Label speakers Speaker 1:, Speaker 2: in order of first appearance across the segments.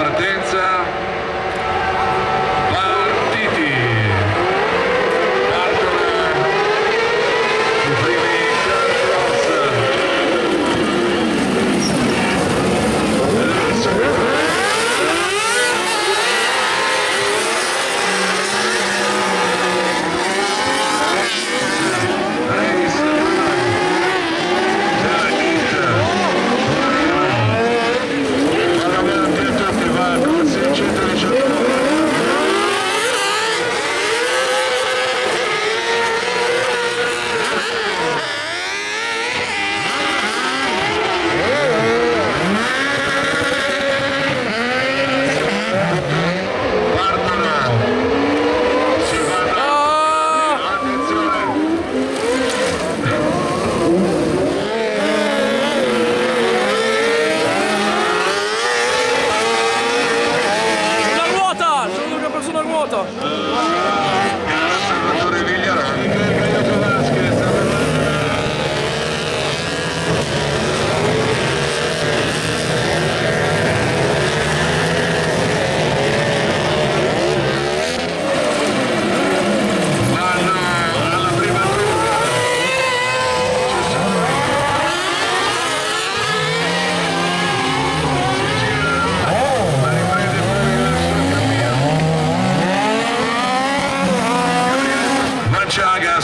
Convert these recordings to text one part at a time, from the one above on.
Speaker 1: Martel.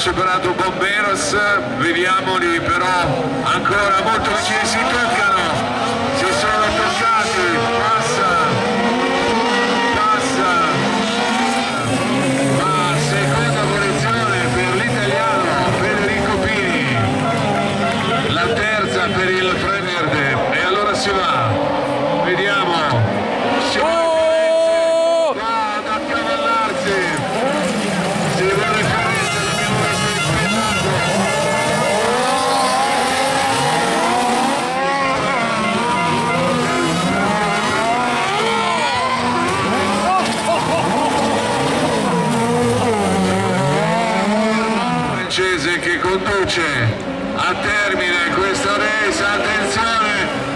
Speaker 1: superato Bomberos, vediamoli però ancora molto vicini, si toccano, si sono toccati. conduce a termine questa resa, attenzione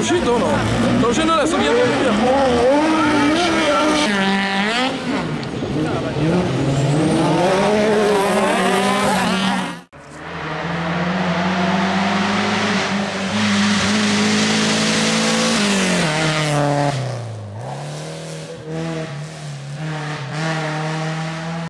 Speaker 1: Tausito
Speaker 2: no.
Speaker 1: Tausito la
Speaker 2: sabía bien.